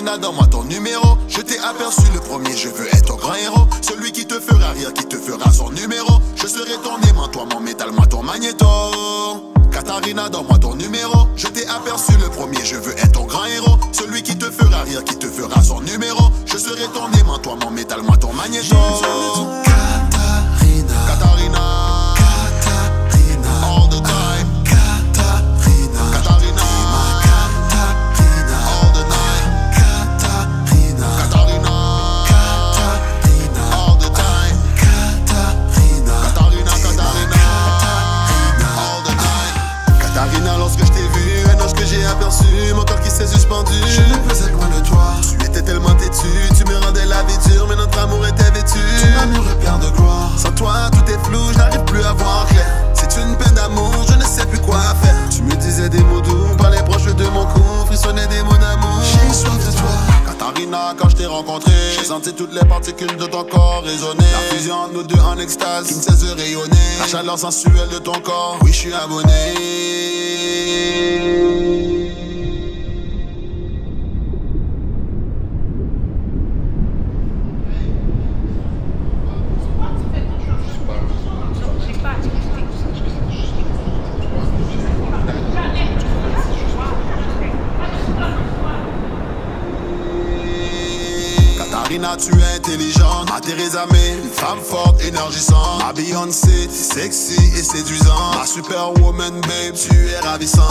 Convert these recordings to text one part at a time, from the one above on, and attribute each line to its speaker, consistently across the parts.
Speaker 1: Katharina, donne-moi ton numéro. Je t'ai aperçu le premier, je veux être ton grand héros. Celui qui te fera rire, qui te fera son numéro. Je serai ton aimant, toi mon métal, moi ton magnéto. Katharina, donne-moi ton numéro. Je t'ai aperçu le premier, je veux être ton grand héros. Celui qui te fera rire, qui te fera son numéro. Je serai ton aimant, toi mon métal, moi ton magnéto. Vie dure, mais notre amour était vêtu.
Speaker 2: Tu m'as mis repère de gloire.
Speaker 1: Sans toi, tout est flou, je n'arrive plus à voir clair. C'est une peine d'amour, je ne sais plus quoi faire. Tu me disais des mots doux, parlais proche de mon cou, frissonnais des mots d'amour.
Speaker 2: J'ai soif de toi.
Speaker 1: Katharina, quand je t'ai rencontré, j'ai senti toutes les particules de ton corps résonner. La fusion entre nous deux en extase, qui ne cesse de rayonner. La chaleur sensuelle de ton corps, oui, je suis abonné. Tu es intelligente, ma Theresa May, une femme forte, énergisante. Ma Beyoncé, sexy et séduisante. Ma superwoman, babe, tu es ravissante.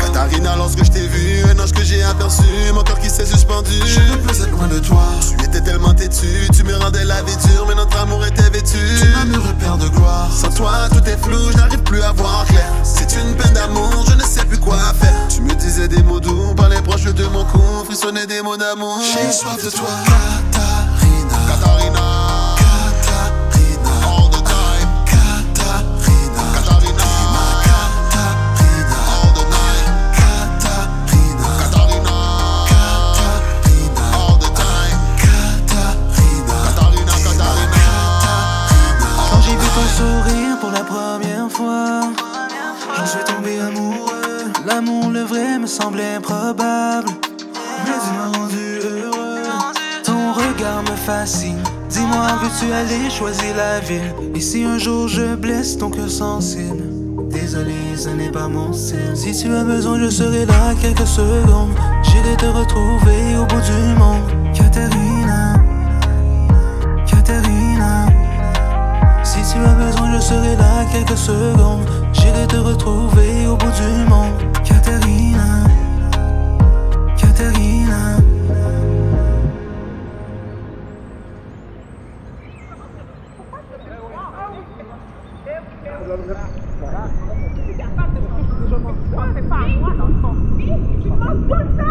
Speaker 1: Katharina, lorsque je t'ai vu, un ange que j'ai aperçu, mon corps qui s'est suspendu.
Speaker 2: Je ne peux être loin de toi.
Speaker 1: Tu étais tellement têtu, tu me rendais la vie dure, mais notre amour était vêtu.
Speaker 2: Tu m'as mis repère de gloire.
Speaker 1: Sans toi, tout est flou, je n'arrive plus à voir mon cou, frissonnais des mots d'amour.
Speaker 2: J'ai soif de toi. Katharina,
Speaker 1: Katharina,
Speaker 2: Katharina,
Speaker 1: all the time.
Speaker 2: Katharina,
Speaker 1: Katharina,
Speaker 2: Katharina,
Speaker 1: all the night.
Speaker 2: Katharina,
Speaker 1: Katharina,
Speaker 2: Katharina,
Speaker 1: all the time.
Speaker 2: Katharina,
Speaker 1: Katharina, Katharina,
Speaker 3: Quand j'ai vu ton sourire pour la première fois, j'en suis tombé amoureux. L'amour, le vrai, me semblait improbable. Ton regard me fascine. Dis-moi, veux-tu aller choisir la ville? Et si un jour je blesse ton cœur sensible? Désolé, ce n'est pas mon style. Si tu as besoin, je serai là quelques secondes. J'irai te retrouver au bout du monde. Katharina, Katharina. Si tu as besoin, je serai là quelques secondes. J'irai te retrouver au bout du monde.
Speaker 4: Hva er det?